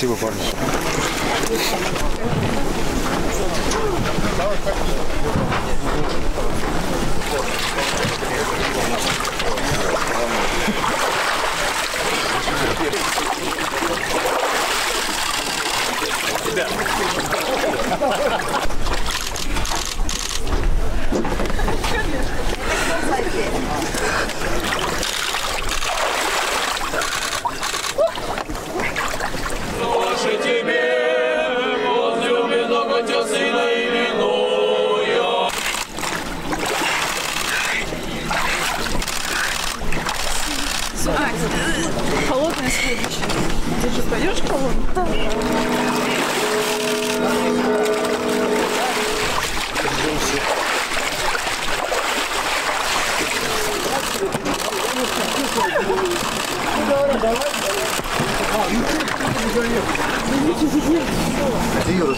Спасибо, парни. Слушай тебе, возлюбен Отец Сына именуя. Холодное следующее. Ты же пойдешь холодно? Где Юра?